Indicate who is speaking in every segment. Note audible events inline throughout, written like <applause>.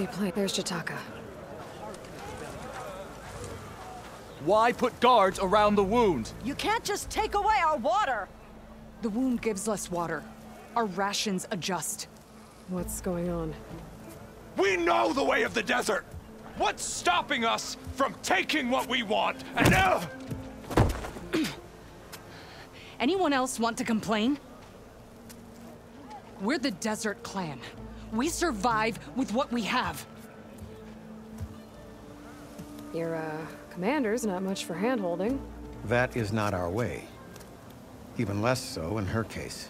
Speaker 1: be plain. There's Jetakka.
Speaker 2: Why put guards around the wound?
Speaker 3: You can't just take away our water!
Speaker 4: The wound gives less water. Our rations adjust.
Speaker 1: What's going on?
Speaker 5: We know the way of the desert! What's stopping us from taking what we want? And uh,
Speaker 4: Anyone else want to complain? We're the Desert Clan. We survive with what we have.
Speaker 1: Your, uh, commander's not much for handholding.
Speaker 6: That is not our way. Even less so in her case.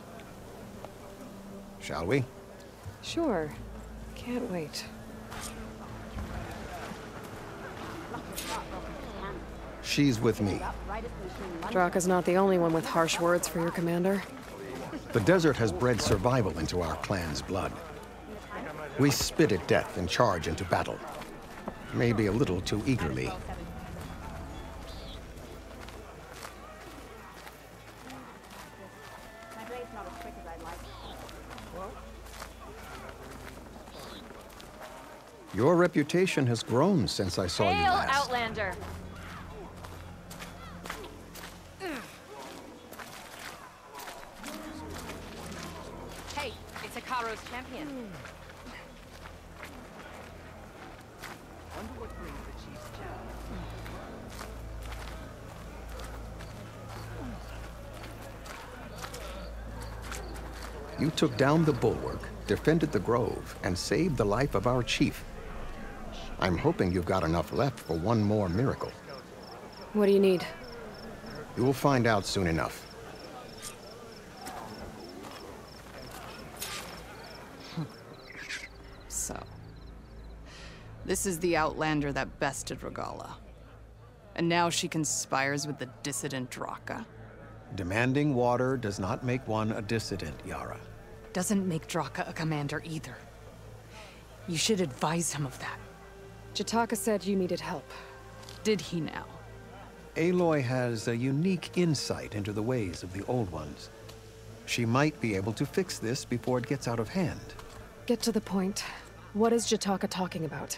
Speaker 6: Shall we?
Speaker 1: Sure. Can't wait.
Speaker 6: She's with me.
Speaker 1: Drakka's not the only one with harsh words for your commander.
Speaker 6: The desert has bred survival into our clan's blood. We spit at death and charge into battle. Maybe a little too eagerly. Your reputation has grown since I saw you last.
Speaker 7: Outlander! Hey, it's Hekarro's champion.
Speaker 6: You took down the bulwark, defended the grove, and saved the life of our chief. I'm hoping you've got enough left for one more miracle.
Speaker 1: What do you need?
Speaker 6: You will find out soon enough. <laughs>
Speaker 4: So. This is the Outlander that bested Regalla. And now she conspires with the dissident Drakka.
Speaker 6: Demanding water does not make one a dissident, Yarra.
Speaker 4: Doesn't make Drakka a commander either. You should advise him of that.
Speaker 1: Jetakka said you needed help.
Speaker 4: Did he now?
Speaker 6: Aloy has a unique insight into the ways of the Old Ones. She might be able to fix this before it gets out of hand.
Speaker 1: Get to the point. What is Jetakka talking about?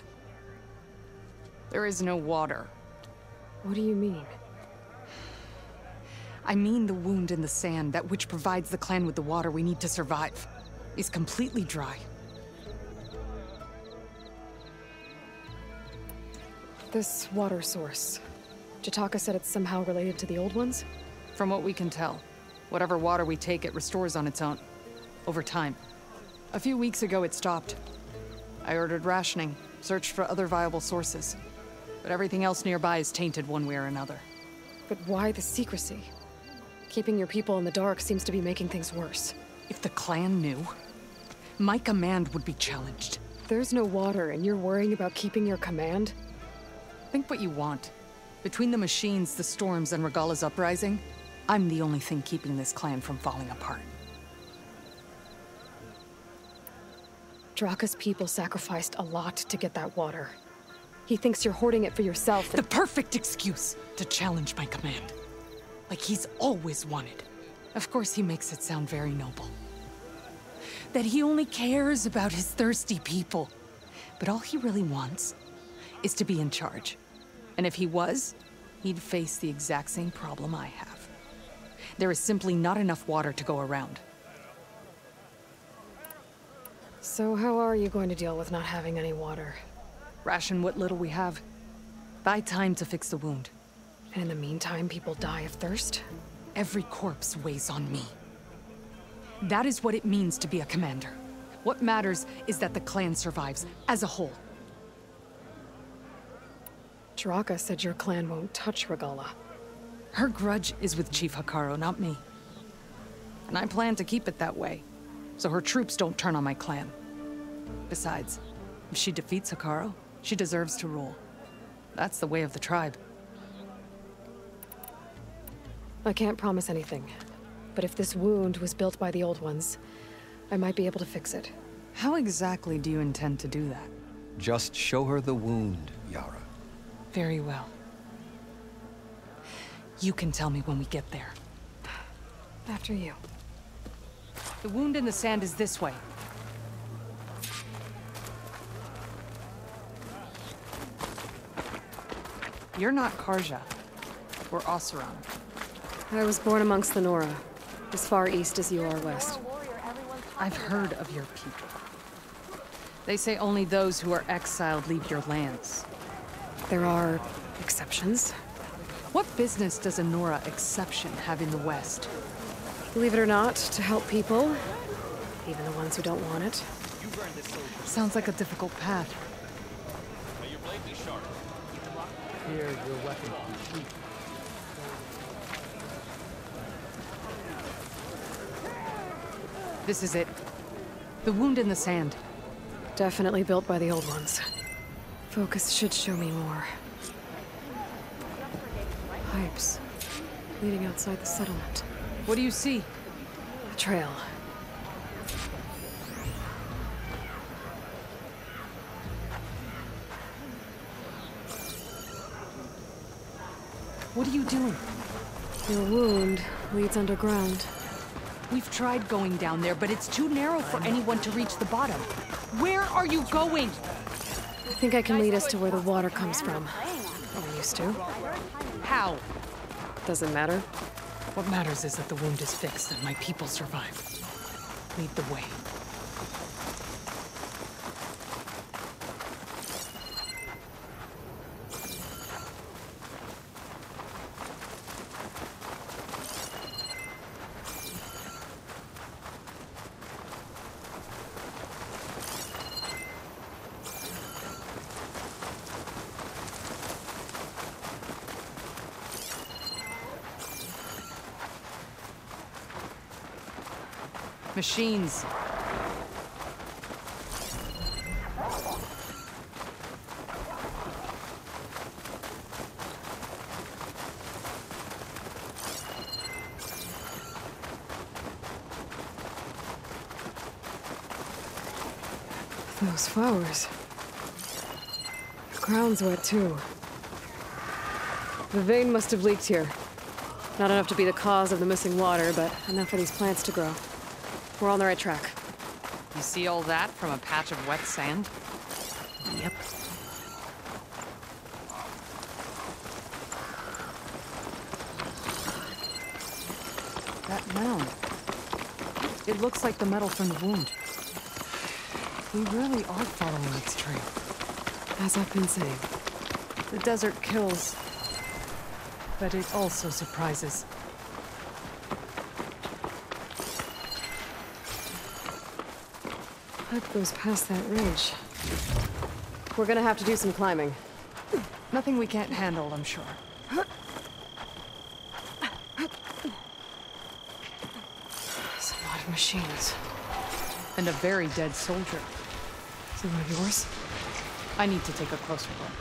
Speaker 4: There is no water.
Speaker 1: What do you mean?
Speaker 4: I mean the wound in the sand, that which provides the clan with the water we need to survive, is completely dry.
Speaker 1: This water source. Jetakka said it's somehow related to the old ones?
Speaker 4: From what we can tell, whatever water we take, it restores on its own. Over time. A few weeks ago, it stopped. I ordered rationing, searched for other viable sources. But everything else nearby is tainted one way or another.
Speaker 1: But why the secrecy? Keeping your people in the dark seems to be making things worse.
Speaker 4: If the clan knew, my command would be challenged.
Speaker 1: There's no water and you're worrying about keeping your command?
Speaker 4: Think what you want. Between the machines, the storms, and Regalla's uprising, I'm the only thing keeping this clan from falling apart.
Speaker 1: Drakka's people sacrificed a lot to get that water. He thinks you're hoarding it for yourself.
Speaker 4: The perfect excuse to challenge my command. Like he's always wanted. Of course, he makes it sound very noble. That he only cares about his thirsty people. But all he really wants is to be in charge. And if he was, he'd face the exact same problem I have. There is simply not enough water to go around.
Speaker 1: So how are you going to deal with not having any water?
Speaker 4: Ration what little we have. Buy time to fix the wound.
Speaker 1: And in the meantime, people die of thirst?
Speaker 4: Every corpse weighs on me. That is what it means to be a commander. What matters is that the clan survives, as a whole.
Speaker 1: Drakka said your clan won't touch Regalla.
Speaker 4: Her grudge is with Chief Hekarro, not me. And I plan to keep it that way, so her troops don't turn on my clan. Besides, if she defeats Hekarro, she deserves to rule. That's the way of the tribe.
Speaker 1: I can't promise anything, but if this wound was built by the Old Ones, I might be able to fix it.
Speaker 4: How exactly do you intend to do that?
Speaker 6: Just show her the wound, Yarra.
Speaker 4: Very well. You can tell me when we get there.
Speaker 1: After you.
Speaker 4: The wound in the sand is this way. You're not Carja. We're Oseram.
Speaker 1: I was born amongst the Nora, as far east as you are west.
Speaker 4: I've heard of your people. They say only those who are exiled leave your lands.
Speaker 1: There are exceptions.
Speaker 4: What business does a Nora exception have in the West?
Speaker 1: Believe it or not, to help people, even the ones who don't want it.
Speaker 4: Sounds like a difficult path.
Speaker 2: Here, your weapon.
Speaker 4: This is it. The wound in the sand.
Speaker 1: Definitely built by the old ones. Focus should show me more. Pipes. Leading outside the settlement.
Speaker 4: What do you see?
Speaker 1: A trail.
Speaker 4: What are you doing?
Speaker 1: Your wound leads underground.
Speaker 4: We've tried going down there, but it's too narrow for anyone to reach the bottom. Where are you going?
Speaker 1: I think I can lead us to where the water comes from. Or used to.
Speaker 4: How?
Speaker 1: Doesn't matter.
Speaker 4: What matters is that the wound is fixed and my people survive. Lead the way. Machines.
Speaker 1: Those flowers. The ground's wet too. The vein must have leaked here. Not enough to be the cause of the missing water, but enough for these plants to grow. We're on the right track.
Speaker 4: You see all that from a patch of wet sand?
Speaker 1: Yep.
Speaker 4: That mound. It looks like the metal from the wound. We really are following its trail.
Speaker 1: As I've been saying.
Speaker 4: The desert kills. But it also surprises.
Speaker 1: Pipe goes past that ridge. We're gonna have to do some climbing.
Speaker 4: Nothing we can't handle, I'm sure.
Speaker 1: It's a lot of machines.
Speaker 4: And a very dead soldier.
Speaker 1: Is it one of yours?
Speaker 4: I need to take a closer look.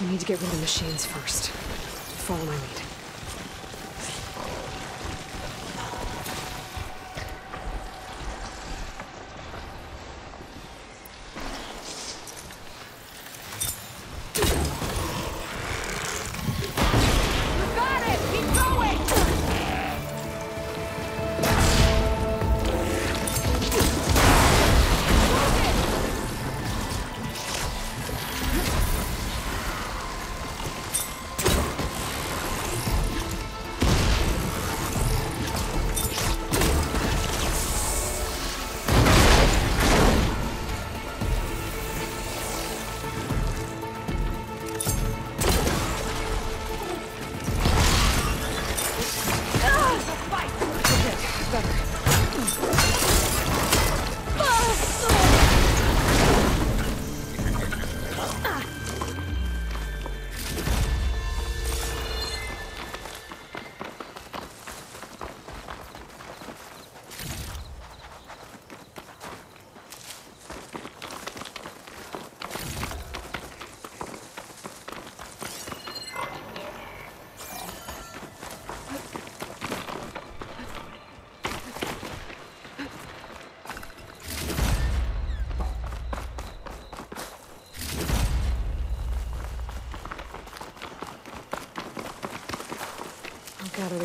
Speaker 1: We need to get rid of the machines first. Follow my lead.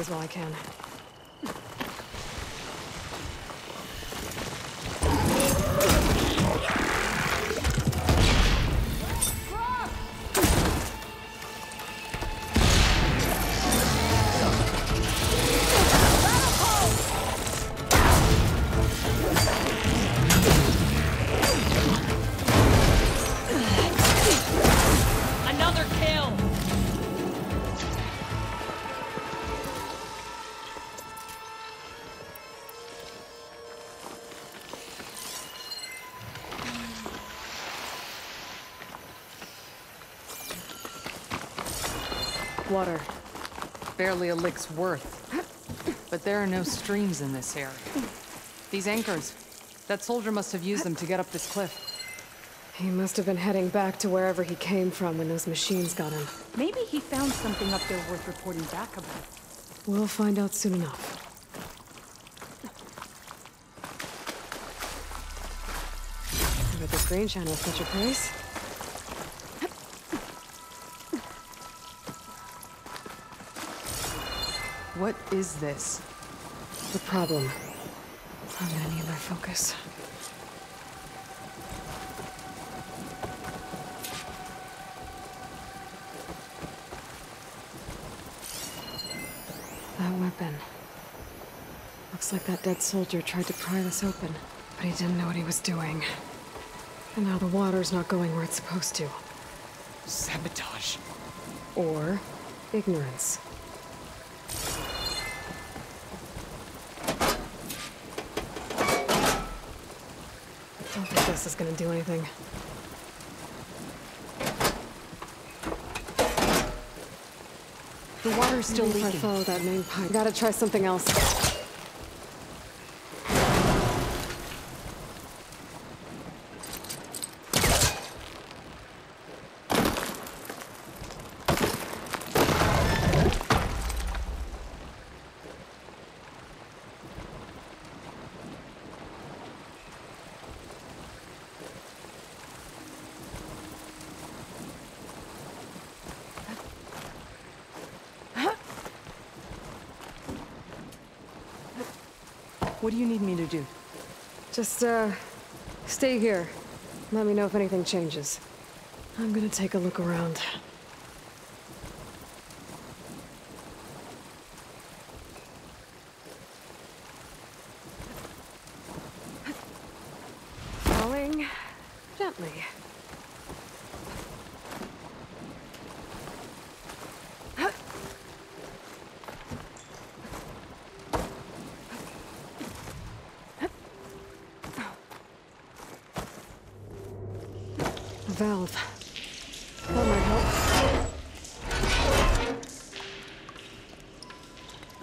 Speaker 1: These while I can. Water.
Speaker 4: Barely a lick's worth. But there are no streams in this area. These anchors, that soldier must have used them to get up this cliff.
Speaker 1: He must have been heading back to wherever he came from when those machines got him.
Speaker 3: Maybe he found something up there worth reporting back about.
Speaker 1: We'll find out soon enough. I bet this green channel's such a price.
Speaker 4: What is this?
Speaker 1: The problem. I'm gonna need my focus. That weapon. Looks like that dead soldier tried to pry this open, but he didn't know what he was doing. And now the water's not going where it's supposed to.
Speaker 4: Sabotage.
Speaker 1: Or ignorance. Don't this is gonna do anything.
Speaker 4: The water's still
Speaker 1: Maybe if I
Speaker 4: leaking.
Speaker 1: follow that main pipe. Gotta try something else.
Speaker 4: What do you need me to do?
Speaker 1: Just, uh, stay here. Let me know if anything changes. I'm gonna take a look around. Falling gently. A valve. That might help.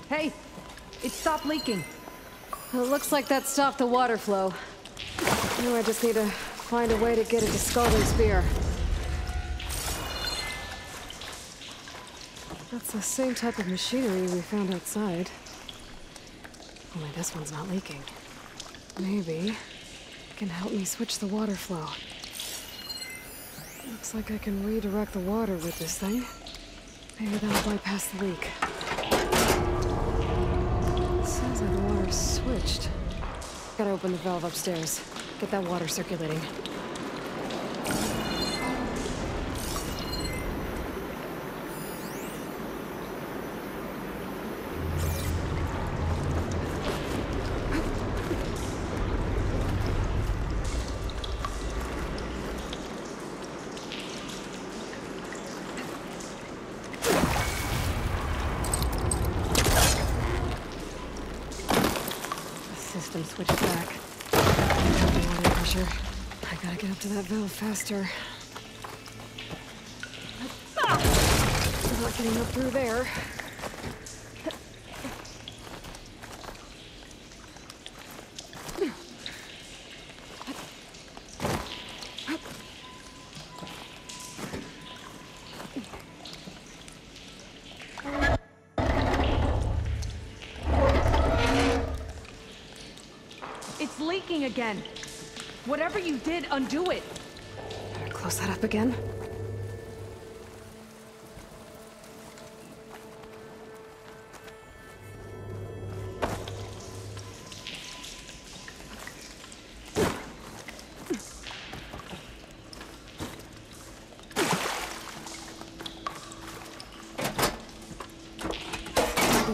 Speaker 3: Hey, it stopped leaking.
Speaker 1: It looks like that stopped the water flow. Now I just need to find a way to get it to Scalding Spear. That's the same type of machinery we found outside. Oh, Only this one's not leaking. Maybe it can help me switch the water flow. Looks like I can redirect the water with this thing. Maybe that'll bypass the leak. Gotta open the valve upstairs. Get that water circulating. The system switched back. Cutting water pressure. I gotta valve faster. I'm not getting up through there.
Speaker 3: It's leaking again. Whatever you did, undo it.
Speaker 1: Up again.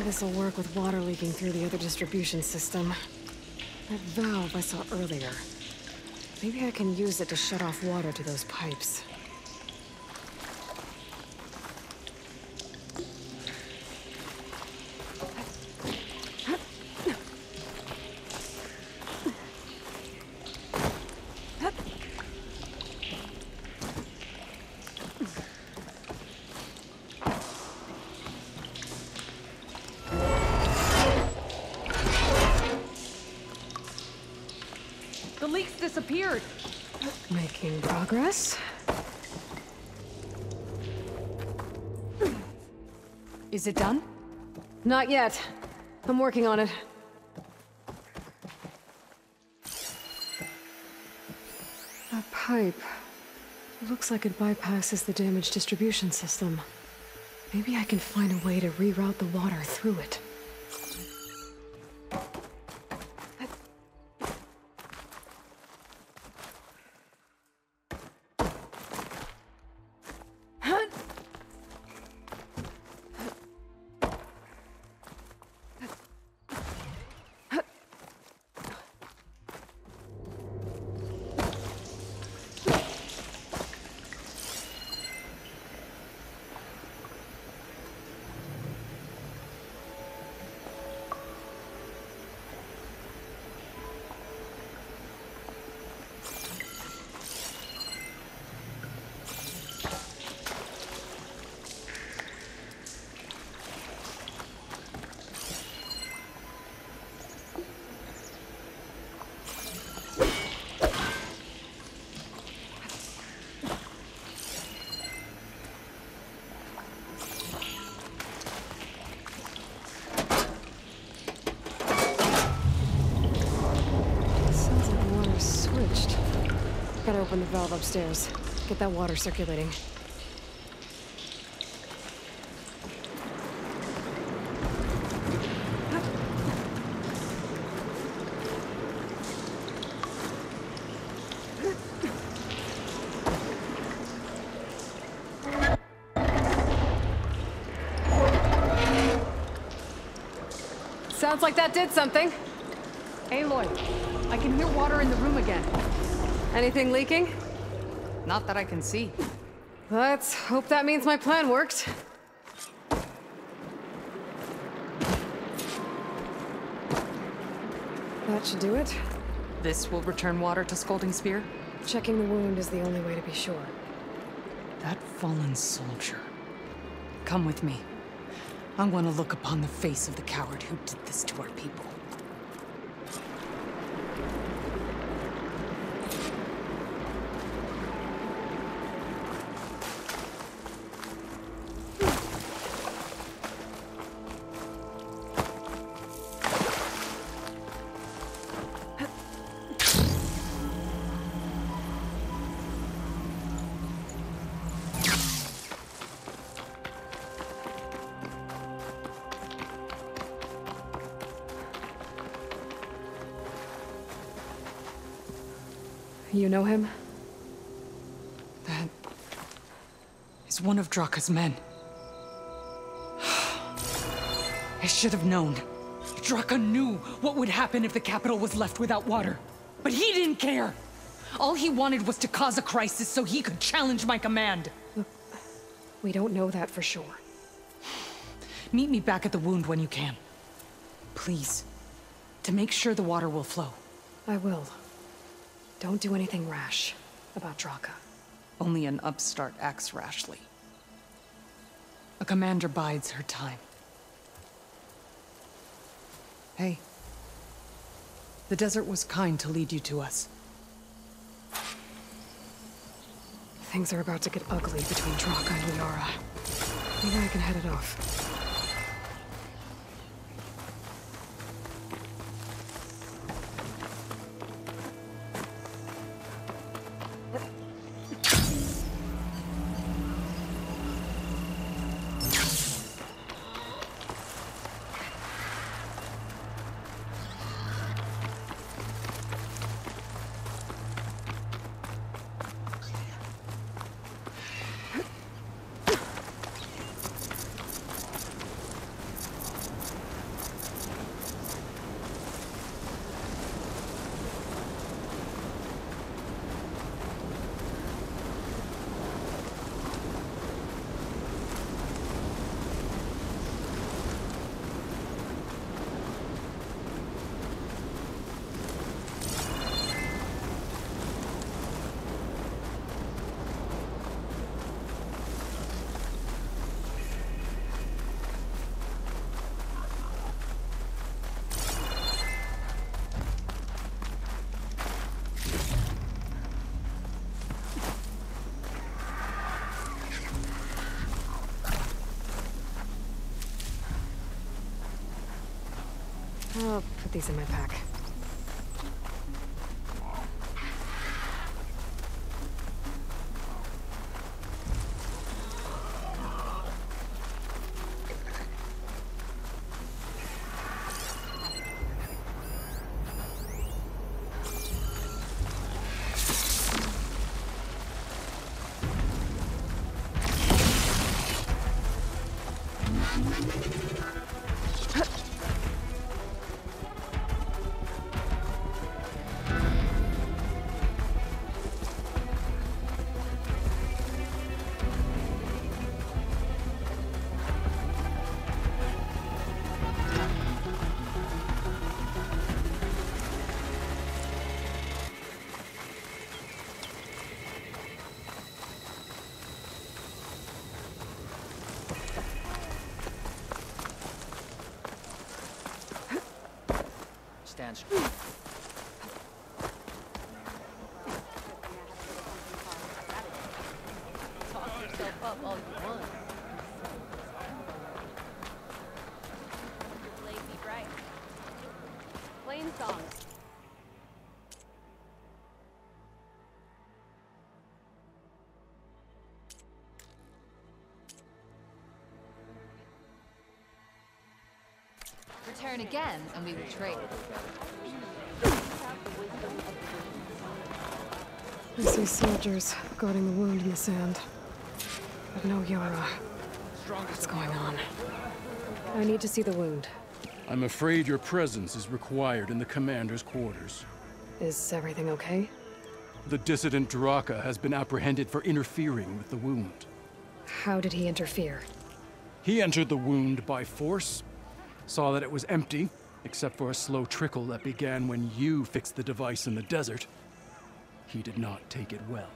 Speaker 1: This will work with water leaking through the other distribution system. That valve I saw earlier. Maybe I can use it to shut off water to those pipes.
Speaker 4: It done?
Speaker 1: Not yet. I'm working on it. That pipe. Looks like it bypasses the damaged distribution system. Maybe I can find a way to reroute the water through it. Gotta open the valve upstairs. Get that water circulating. Sounds like that did something.
Speaker 3: Aloy, I can hear water in the room again.
Speaker 1: Anything leaking?
Speaker 4: Not that I can see.
Speaker 1: Let's hope that means my plan worked. That should do it.
Speaker 4: This will return water to Scalding Spear?
Speaker 1: Checking the wound is the only way to be sure.
Speaker 4: That fallen soldier. Come with me. I want to look upon the face of the coward who did this to our people.
Speaker 1: You know him?
Speaker 4: That is one of Drakka's men. <sighs> I should have known. Drakka knew what would happen if the capital was left without water. But he didn't care. All he wanted was to cause a crisis so he could challenge my command.
Speaker 1: Look, We don't know that for sure. <sighs>
Speaker 4: Meet me back at the wound when you can. Please. To make sure the water will flow.
Speaker 1: I will. Don't do anything rash about Drakka.
Speaker 4: Only an upstart acts rashly. A commander bides her time. Hey. The desert was kind to lead you to us.
Speaker 1: Things are about to get ugly between Drakka and Yarra. Maybe I can head it off. I'll put these in my pack.
Speaker 2: Stand
Speaker 7: Return again, and we will trade.
Speaker 1: I see soldiers guarding the wound in the sand. But no Yarra. What's going on? I need to see the wound.
Speaker 8: I'm afraid your presence is required in the commander's quarters.
Speaker 1: Is everything okay?
Speaker 8: The dissident Drakka has been apprehended for interfering with the wound.
Speaker 1: How did he interfere?
Speaker 8: He entered the wound by force, saw that it was empty, except for a slow trickle that began when you fixed the device in the desert. He did not take it well.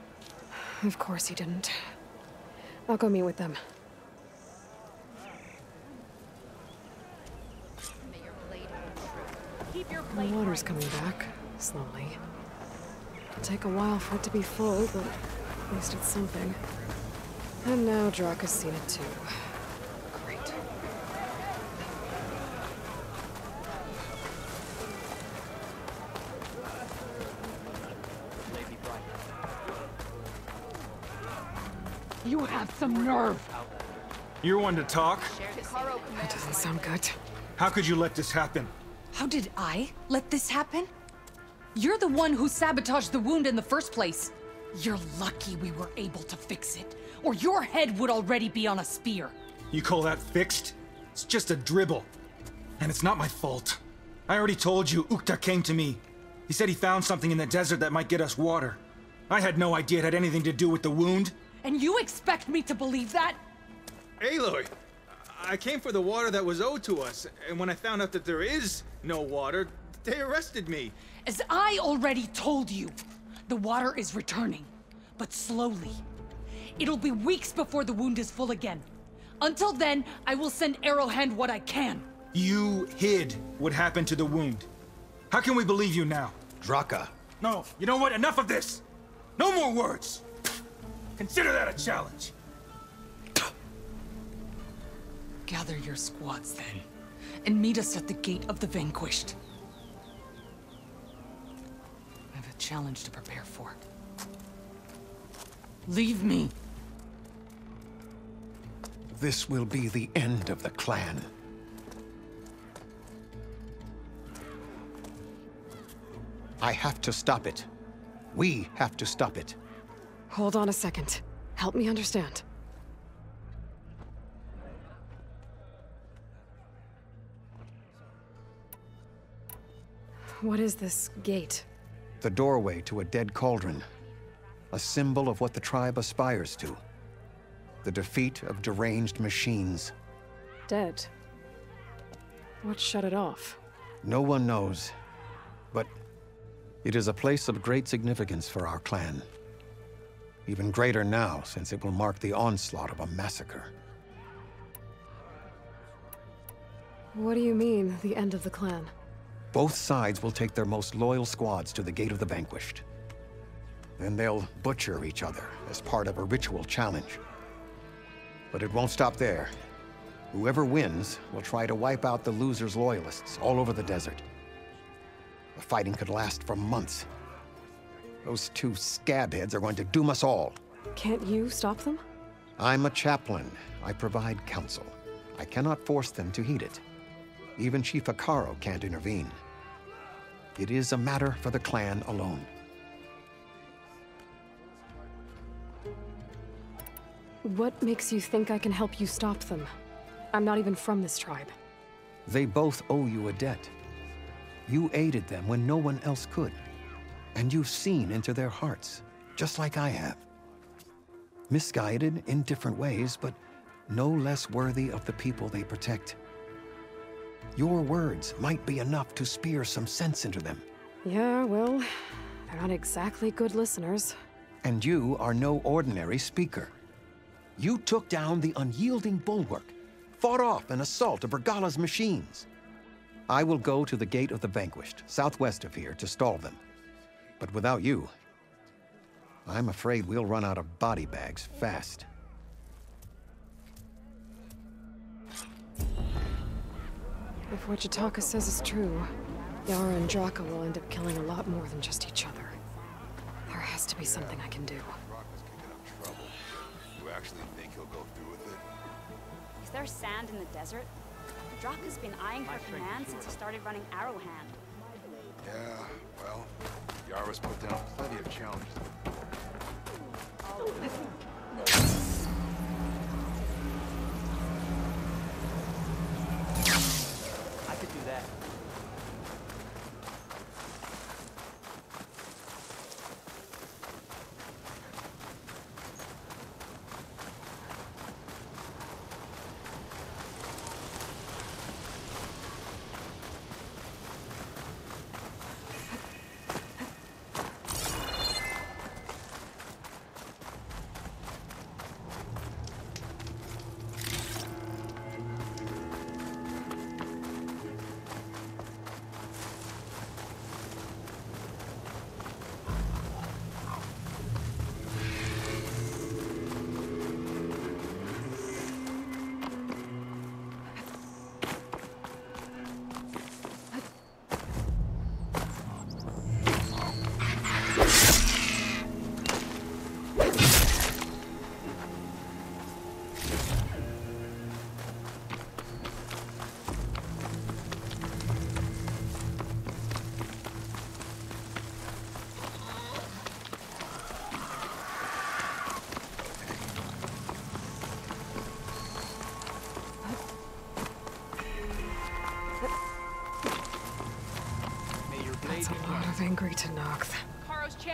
Speaker 1: Of course he didn't. I'll go meet with them. The water's coming back, slowly. It'll take a while for it to be full, but at least it's something. And now Drakka's seen it too.
Speaker 4: You have some nerve!
Speaker 9: You're one to talk.
Speaker 7: Takaro
Speaker 1: That doesn't sound good.
Speaker 9: How could you let this happen?
Speaker 4: How did I let this happen? You're the one who sabotaged the wound in the first place. You're lucky we were able to fix it, or your head would already be on a spear.
Speaker 9: You call that fixed? It's just a dribble. And it's not my fault. I already told you, Ukta came to me. He said he found something in the desert that might get us water. I had no idea it had anything to do with the wound.
Speaker 4: And you expect me to believe that?
Speaker 10: Aloy, I came for the water that was owed to us, and when I found out that there is no water, they arrested me.
Speaker 4: As I already told you, the water is returning, but slowly. It'll be weeks before the wound is full again. Until then, I will send Arrowhand what I can.
Speaker 9: You hid what happened to the wound. How can we believe you now?
Speaker 6: Drakka,
Speaker 9: No, you know what? Enough of this! No more words! Consider that a challenge.
Speaker 4: Gather your squads then, and meet us at the Gate of the Vanquished. I have a challenge to prepare for. Leave me.
Speaker 6: this will be the end of the clan. I have to stop it. We have to stop it.
Speaker 1: Hold on a second. Help me understand. What is this gate?
Speaker 6: The doorway to a dead cauldron. A symbol of what the tribe aspires to. The defeat of deranged machines.
Speaker 1: Dead. What shut it off?
Speaker 6: No one knows. But it is a place of great significance for our clan. Even greater now, since it will mark the onslaught of a massacre.
Speaker 1: What do you mean, the end of the clan?
Speaker 6: Both sides will take their most loyal squads to the Gate of the Vanquished. Then they'll butcher each other as part of a ritual challenge. But it won't stop there. Whoever wins will try to wipe out the loser's loyalists all over the desert. The fighting could last for months. Those two scabheads are going to doom us all.
Speaker 1: Can't you stop them?
Speaker 6: I'm a chaplain. I provide counsel. I cannot force them to heed it. Even Chief Hekarro can't intervene. It is a matter for the clan alone.
Speaker 1: What makes you think I can help you stop them? I'm not even from this tribe.
Speaker 6: They both owe you a debt. You aided them when no one else could. And you've seen into their hearts, just like I have. Misguided in different ways, but no less worthy of the people they protect. Your words might be enough to spear some sense into them.
Speaker 1: Yeah, well, they're not exactly good listeners.
Speaker 6: And you are no ordinary speaker. You took down the unyielding bulwark, fought off an assault of Regalla's machines. I will go to the Gate of the Vanquished, southwest of here, to stall them. But without you, I'm afraid we'll run out of body bags fast.
Speaker 1: If what Jetakka says is true, Yarra and Drakka will end up killing a lot more than just each other. There has to be something I can do.
Speaker 11: You actually think he'll go through with it?
Speaker 12: Is there sand in the desert? Drakka's been eyeing her command since he started running Arrowhand.
Speaker 11: Yeah, well, Yarra's put down plenty of challenges.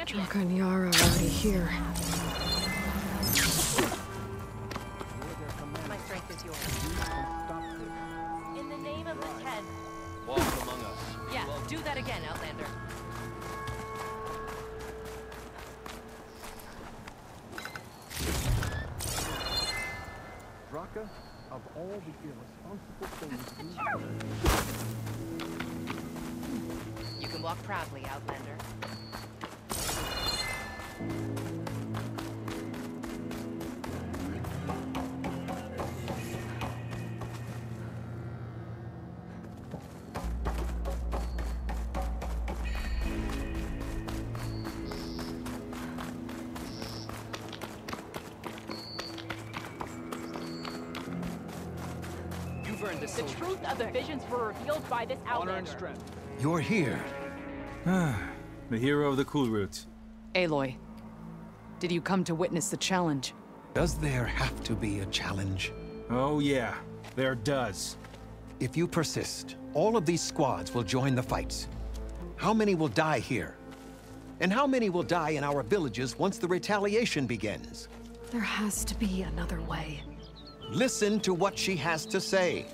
Speaker 1: Drakka and Yarra are already here.
Speaker 7: My strength is yours. In the name of the Ten.
Speaker 2: Walk among us.
Speaker 7: Yeah, do that again, Outlander.
Speaker 13: Drakka, of all the irresponsible things
Speaker 7: You can walk proudly, Outlander.
Speaker 2: You've.
Speaker 14: The truth of the visions were revealed by this
Speaker 2: Honor and strength.
Speaker 6: You're here.
Speaker 10: Ah, the hero of the Cool Roots.
Speaker 4: Aloy, did you come to witness the challenge?
Speaker 6: Does there have to be a challenge?
Speaker 10: Oh yeah, there does.
Speaker 6: If you persist, all of these squads will join the fights. How many will die here? And how many will die in our villages once the retaliation begins?
Speaker 1: There has to be another way.
Speaker 6: Listen to what she has to say.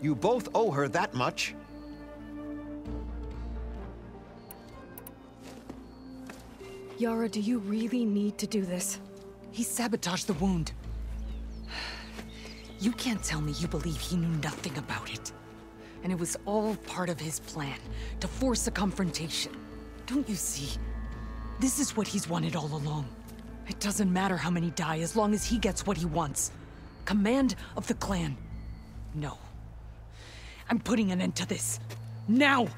Speaker 6: You both owe her that much.
Speaker 1: Yarra, do you really need to do this?
Speaker 4: He sabotaged the wound. You can't tell me you believe he knew nothing about it. And it was all part of his plan, to force a confrontation. Don't you see? This is what he's wanted all along. It doesn't matter how many die as long as he gets what he wants. Command of the clan. No. I'm putting an end to this. Now!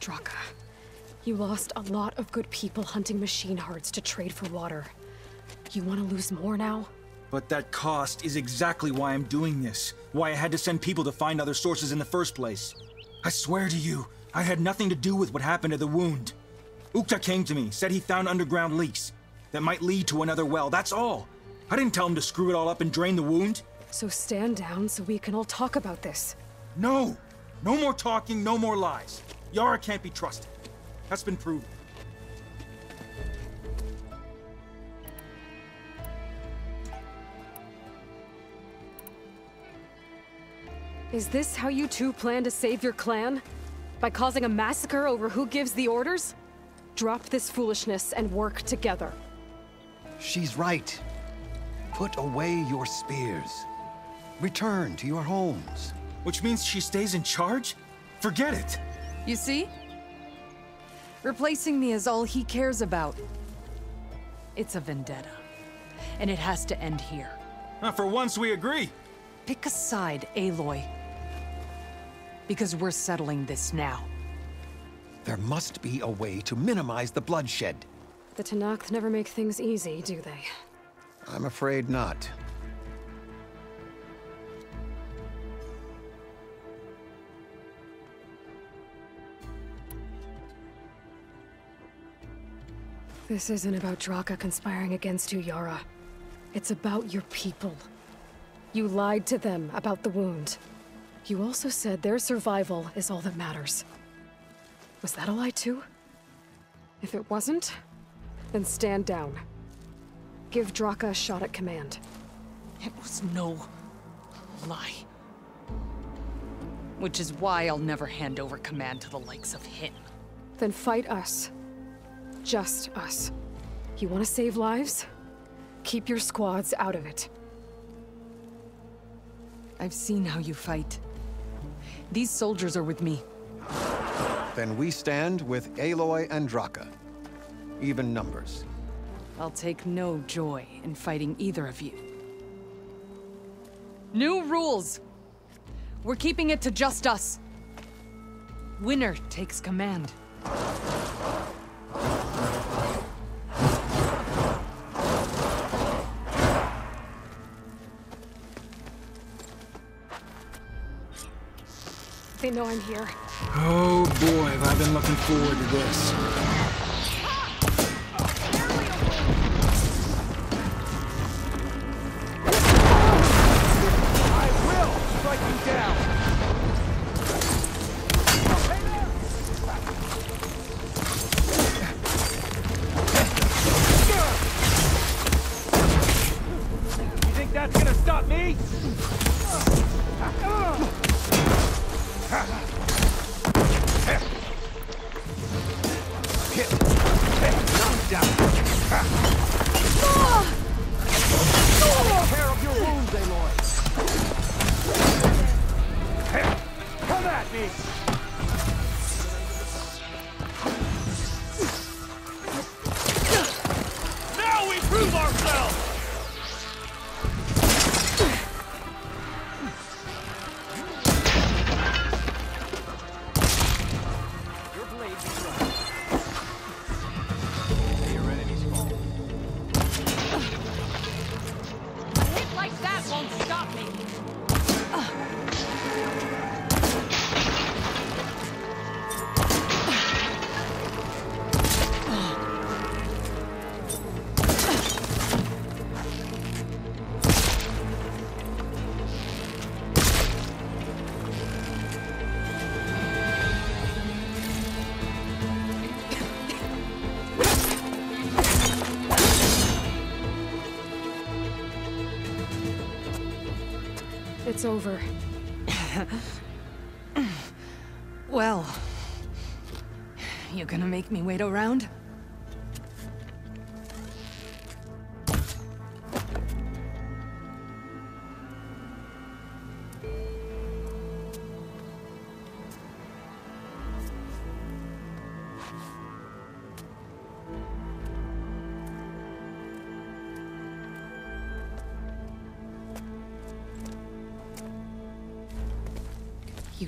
Speaker 1: Drakka, you lost a lot of good people hunting machine hearts to trade for water. You want to lose more now?
Speaker 9: But that cost is exactly why I'm doing this. Why I had to send people to find other sources in the first place. I swear to you, I had nothing to do with what happened to the wound. Ukta came to me, said he found underground leaks that might lead to another well, that's all. I didn't tell him to screw it all up and drain the wound.
Speaker 1: So stand down so we can all talk about this.
Speaker 9: No! No more talking, no more lies. Yarra can't be trusted. That's been proven.
Speaker 1: Is this how you two plan to save your clan? By causing a massacre over who gives the orders? Drop this foolishness and work together.
Speaker 6: She's right. Put away your spears. Return to your homes.
Speaker 9: Which means she stays in charge? Forget it.
Speaker 4: You see? Replacing me is all he cares about. It's a vendetta. And it has to end here.
Speaker 9: Uh, for once, we agree.
Speaker 4: Pick a side, Aloy. Because we're settling this now.
Speaker 6: There must be a way to minimize the bloodshed.
Speaker 1: The Tenakth never make things easy, do they?
Speaker 6: I'm afraid not.
Speaker 1: This isn't about Drakka conspiring against you, Yarra. It's about your people. You lied to them about the wound. You also said their survival is all that matters. Was that a lie too? If it wasn't, then stand down. Give Drakka a shot at command.
Speaker 4: It was no lie. Which is why I'll never hand over command to the likes of him.
Speaker 1: Then fight us. Just us. You want to save lives? Keep your squads out of it.
Speaker 4: I've seen how you fight. These soldiers are with me.
Speaker 6: Then we stand with Aloy and Drakka. Even numbers.
Speaker 4: I'll take no joy in fighting either of you. New rules! We're keeping it to just us. Winner takes command.
Speaker 1: They know I'm here.
Speaker 9: Oh boy, have I been looking forward to this.
Speaker 2: Come
Speaker 1: It's over.
Speaker 4: Well, you gonna make me wait around?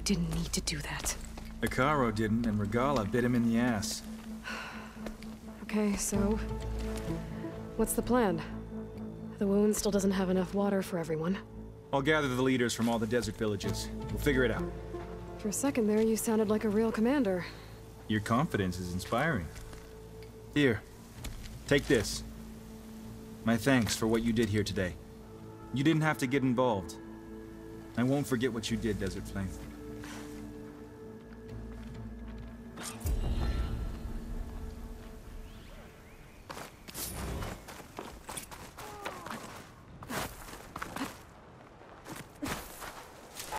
Speaker 1: Didn't need to do that.
Speaker 9: Hekarro didn't, and Regalla bit him in the ass. <sighs>
Speaker 1: Okay, so. What's the plan? The wound still doesn't have enough water for everyone.
Speaker 9: I'll gather the leaders from all the desert villages. We'll figure it out.
Speaker 1: For a second there, you sounded like a real commander.
Speaker 9: Your confidence is inspiring. Here, take this. My thanks for what you did here today. You didn't have to get involved. I won't forget what you did, Desert Flame.